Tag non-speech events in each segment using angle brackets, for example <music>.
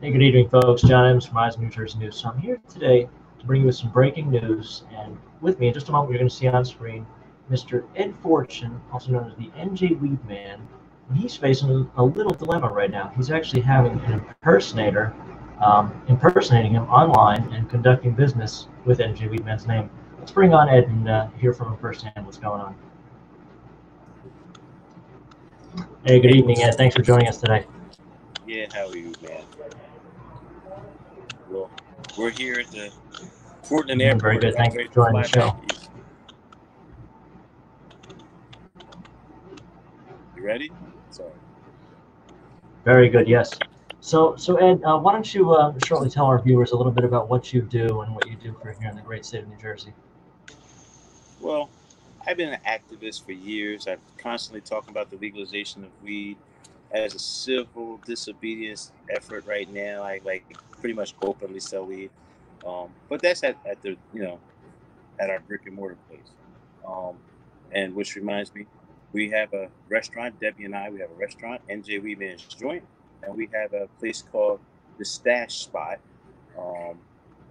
Hey, good evening, folks. John Edmunds from Eyes New Jersey News. So I'm here today to bring you some breaking news. And with me in just a moment, you're going to see on screen Mr. Ed Forchion, also known as the NJ Weedman. And he's facing a little dilemma right now. He's actually having an impersonator um, impersonating him online and conducting business with NJ Weedman's name. Let's bring on Ed and uh, hear from him firsthand what's going on. Hey, good evening, Ed. Thanks for joining us today. Yeah, how are you, man? Well, we're here at the Portland Airport. Very good. Thank you for joining the show. You ready? Sorry. Very good. Yes. So, so Ed, uh, why don't you uh, shortly tell our viewers a little bit about what you do and what you do for here in the great state of New Jersey? Well, I've been an activist for years. I've constantly talking about the legalization of weed as a civil disobedience effort right now. I like pretty much openly sell weed, um, but that's at, at the you know at our brick and mortar place. Um, and which reminds me, we have a restaurant. Debbie and I, we have a restaurant, NJ Weedman's Joint, and we have a place called the Stash Spot. Um,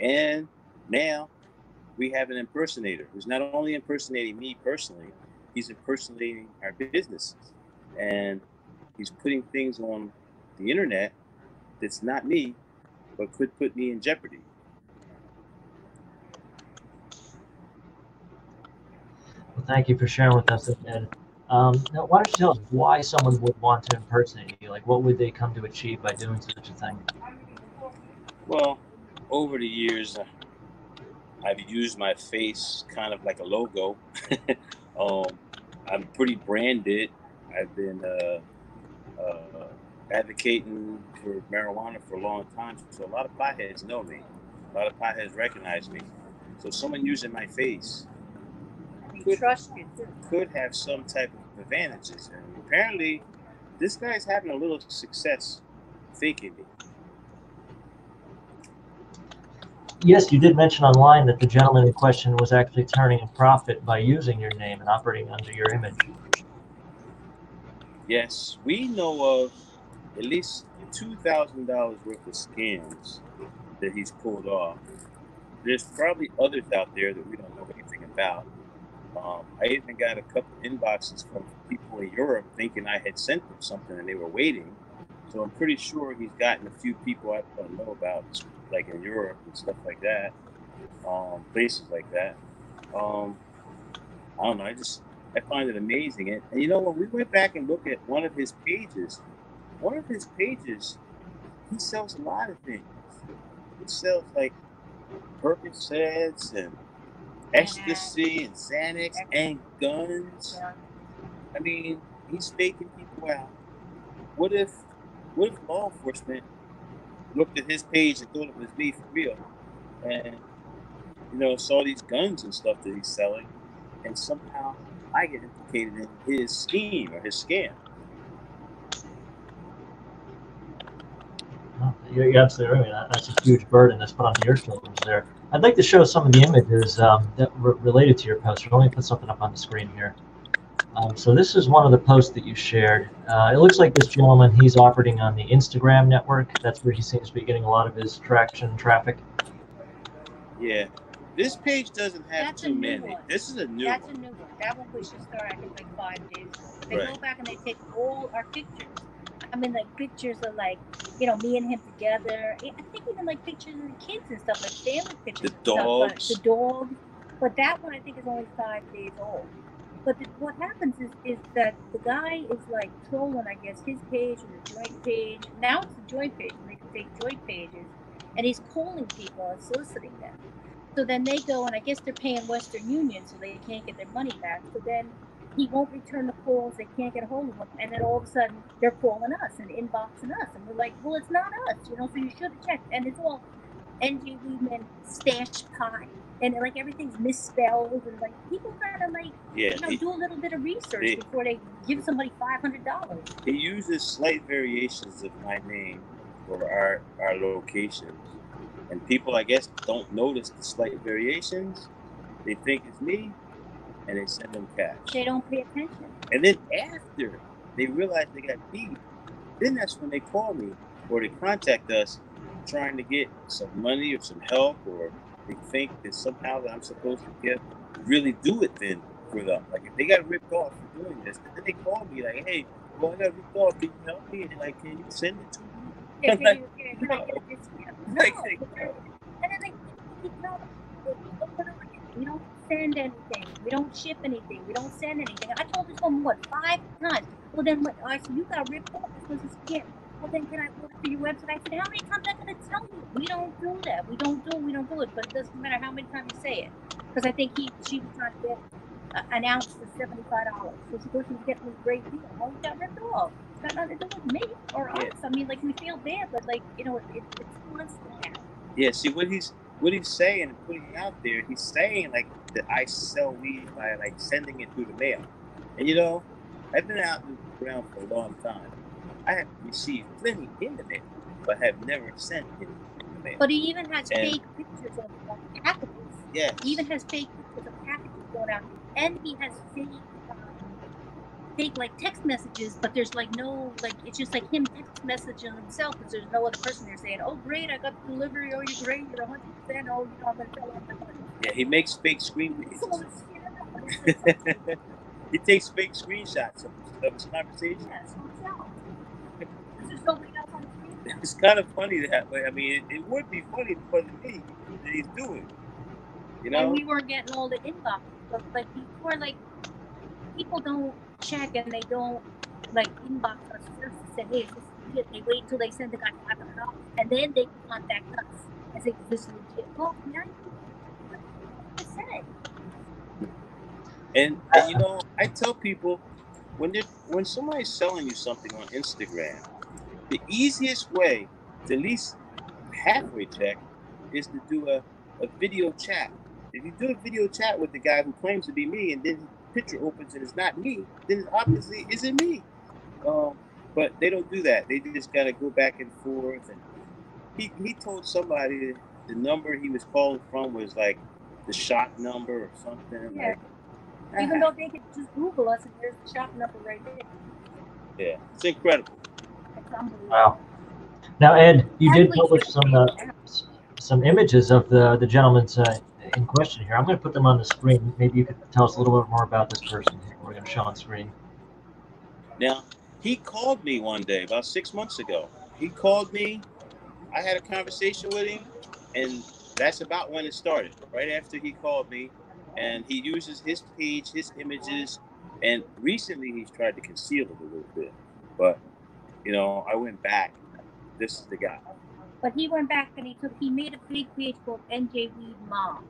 and now we have an impersonator who's not only impersonating me personally, he's impersonating our businesses. And he's putting things on the internet that's not me, but could put me in jeopardy. Well, thank you for sharing with us, Ed. Um, now, why don't you tell us why someone would want to impersonate you? Like, what would they come to achieve by doing such a thing? Well, over the years, uh, I've used my face kind of like a logo. <laughs> um, I'm pretty branded. I've been uh, uh, advocating for marijuana for a long time, so a lot of potheads know me. A lot of potheads recognize me. So someone using my face could, trust you could have some type of advantages. And apparently, this guy's having a little success faking me. Yes, you did mention online that the gentleman in question was actually turning a profit by using your name and operating under your image. Yes, we know of at least $2,000 worth of scams that he's pulled off. There's probably others out there that we don't know anything about. Um, I even got a couple inboxes from people in Europe thinking I had sent them something and they were waiting. So I'm pretty sure he's gotten a few people I don't know about like in Europe and stuff like that, um, places like that. Um, I don't know. I just I find it amazing. And, and, you know, when we went back and looked at one of his pages, one of his pages, he sells a lot of things. He sells like Percocets and ecstasy and Xanax and guns. I mean, he's faking people out. What if, what if law enforcement looked at his page and thought it was me for real, and you know saw these guns and stuff that he's selling, and somehow I get implicated in his scheme or his scam. you're, absolutely right. That's a huge burden that's put on your shoulders there. I'd like to show some of the images um, that were related to your post. Let me put something up on the screen here. Um, so this is one of the posts that you shared. Uh, it looks like this gentleman, he's operating on the Instagram network. That's where he seems to be getting a lot of his traction traffic. Yeah. This page doesn't have That's too many. One. This is a new That's one. a new one. That one we should start after like five days. They right. go back and they take all our pictures. I mean, like pictures of like, you know, me and him together. I think even like pictures of the kids and stuff, like family pictures. The dogs. Stuff, the dog. But that one I think is only five days old. But the, what happens is, is that the guy is like trolling, I guess, his page and the joint page. Now it's the joint page, and they can take joint pages, and he's calling people and soliciting them. So then they go, and I guess they're paying Western Union, so they can't get their money back. So then he won't return the calls. They can't get a hold of him, and then all of a sudden they're calling us and inboxing us, and we're like, well, it's not us, you know. So you should have checked, and it's all NJ Weedman stash pie and like everything's misspelled and like people gotta like yeah, you know he, do a little bit of research before they give somebody five hundred dollars. He uses slight variations of my name for our our locations, and people I guess don't notice the slight variations. They think it's me, and they send them cash. They don't pay attention. And then after they realize they got beat, then that's when they call me or they contact us trying to get some money or some help, or they think that somehow that I'm supposed to get really do it then for them. Like if they got ripped off for doing this, then they call me like, "Hey, well, I got ripped off. Can you help me?" And like, "Can you send it to me?" No, like, And then they keep telling me, "Look what I'm doing. we don't send anything. We don't ship anything. We don't send anything. I told this woman what five times. Well, then what? I said you got ripped off. Was a scam. Well, then can I order through your website? I said how many times am I to tell you? We don't do that. We don't do. it. We don't do it. But it doesn't matter how many times you say it, because I think he she was trying to get uh, an ounce for seventy five dollars. So she goes, she was getting a great deal. Well, we got ripped off. Uh, it's got nothing to do with me or Yeah. us. I mean, like we feel bad, but like you know, it, it, it's constant now. Yeah, see what he's what he's saying and putting out there, he's saying like that I sell weed by like sending it through the mail. And you know, I've been out in the ground for a long time. I have received plenty in the mail, but have never sent it in the mail. But he even has And- fake pictures of packages. yeah. He even has fake pictures of packages going out, and he has fake, fake like text messages. But there's like no like it's just like him text messaging himself because there's no other person there saying, "Oh great, I got the delivery. Oh you're great. You're 100 percent. Oh you know I'm gonna tell everybody." Yeah, he makes fake screen <laughs> So it's, you know, it's like, <laughs> he takes fake screenshots of, of his conversation. yeah, so it's out. <laughs> There's nobody else on the screen. It's kind of funny that way. I mean, it, it would be funny for me that he's doing. You know, and we weren't getting all the inbox. But like before, like people don't check and they don't like inbox us first and say, "Hey, is this legit?" They wait until they send the guy five hundred dollars and then they contact us and say, "This is legit." Well, you what. And, and you know, I tell people when when somebody's selling you something on Instagram, the easiest way to at least halfway check is to do a, a video chat. If you do a video chat with the guy who claims to be me and then the picture opens and it's not me, then it obviously isn't me. Um, but they don't do that. They just gotta go back and forth. And he, he told somebody the number he was calling from was like the shot number or something. Yeah. Like, Even though they could just Google us and there's the shop number right there. Yeah, it's incredible. It's unbelievable. Wow. Now, Ed, you did publish some uh, some images of the the gentleman's uh, in question here. I'm going to put them on the screen. Maybe you could tell us a little bit more about this person here. We're going to show on screen. Now, he called me one day about six months ago. He called me. I had a conversation with him, and that's about when it started. Right after he called me, and he uses his page, his images, and recently he's tried to conceal it a little bit. But you know, I went back. This is the guy. But he went back and he took he made a fake page called NJ Weed Mom.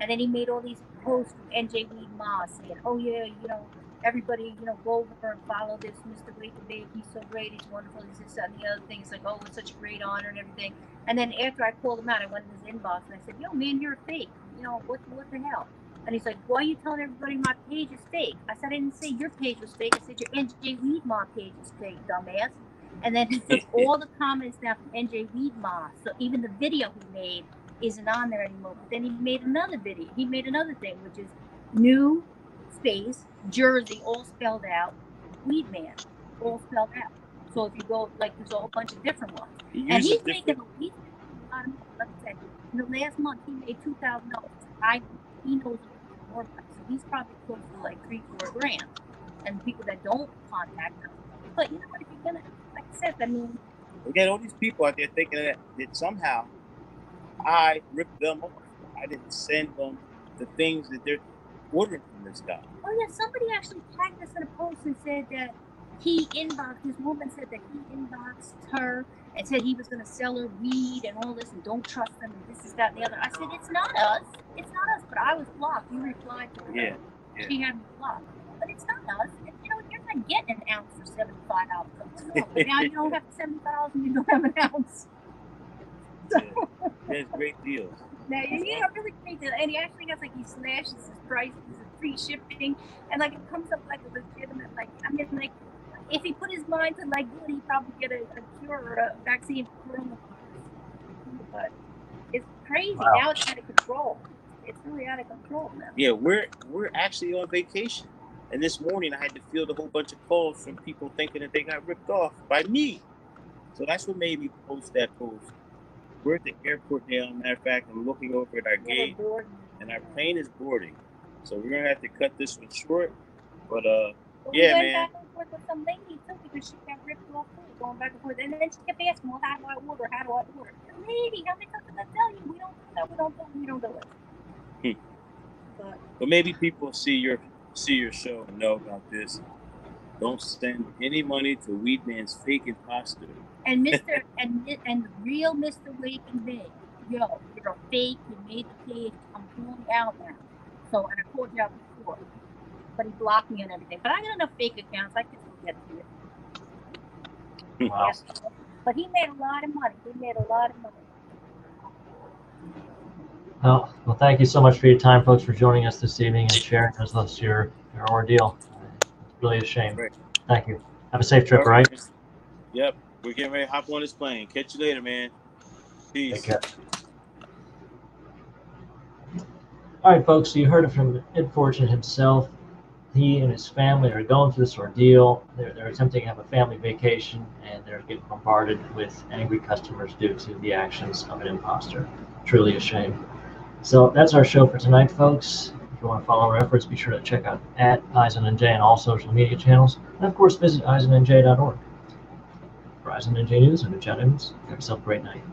And then he made all these posts with NJ Weed Mom saying, Oh yeah, you know, everybody, you know, go over and follow this Mr. Wake and Bake, he's so great, he's wonderful, he's this, that, and the other thing. It's like, oh, it's such a great honor and everything. And then after I called him out, I went in his inbox and I said, Yo, man, you're a fake. You know, what what the hell? And he's like, Why are you telling everybody my page is fake? I said, I didn't say your page was fake. I said your NJ Weed Mom page is fake, dumbass. And then he <laughs> took all the comments down from NJ Weed Weedma. So even the video he made isn't on there anymore. But then he made another video. He made another thing, which is new space Jersey, all spelled out. Weed Man, all spelled out. So if you go like there's a whole bunch of different ones. He And he's different. making a lot of money. Like I said, in the last month he made two thousand dollars. I he knows more. So he's probably close to like three, four grand. And people that don't contact him. But you know what, if you're gonna like I said, I mean We got all these people out there thinking that, that somehow I ripped them off. I didn't send them the things that they're ordering from this guy. Oh yeah, somebody actually tagged us in a post and said that he inboxed this woman said that he inboxed her and said he was gonna sell her weed and all this and don't trust them and this is that and the other. I said it's not us, it's not us. But I was blocked. You replied to her. Yeah, yeah. She had me blocked. But it's not us. And, you know, you're not getting an ounce for seventy five dollars. Now you <laughs> don't have seventy dollars you don't have an ounce. Yeah. There's great deals. now you know, really great deal. And he actually has like he slashes his prices and free shipping, and like it comes up like a legitimate like I mean like if he put his mind to like good, he'd probably get a, a cure or a vaccine for coronavirus. But it's crazy Wow. now. It's out of control. It's really out of control now. Yeah, we're we're actually on vacation. And this morning I had to field a whole bunch of calls from people thinking that they got ripped off by me. So that's what made me post that post. We're at the airport now. Matter of fact, I'm looking over at our gate, and our plane is boarding. So we're gonna have to cut this one short. But uh, But Yeah, we went man. back and forth with some lady too because she got ripped off too, going back and forth. And then she kept asking, well, how do I order? How do I order? Lady, how many times did I tell you? We don't do that. We don't do it. We don't do it. but but maybe people see your see your show and know about this. Don't send any money to Weedman's fake imposter. and Mr. and and real Mr. Wake and Bake, yo, you're a fake. You made the page. I'm pulling you out now. So and I called you out before, but he blocked me and everything. But I got enough fake accounts. I can still get to it. Hmm. Wow. Yes. But he made a lot of money. He made a lot of money. Well, well, thank you so much for your time, folks, for joining us this evening and sharing with us your, your ordeal. It's really a shame. Great. Thank you. Have a safe trip, all right? Yep. We're getting ready to hop on this plane. Catch you later, man. Peace. All right, folks, so you heard it from Ed Forchion himself. He and his family are going through this ordeal. They're, they're attempting to have a family vacation, and they're getting bombarded with angry customers due to the actions of an imposter. Truly a shame. So that's our show for tonight, folks. If you want to follow our efforts, be sure to check out at EyesOnNJ on all social media channels, and of course, visit eyesonnj.org. For Eisen and News, I'm Have yourself a great night.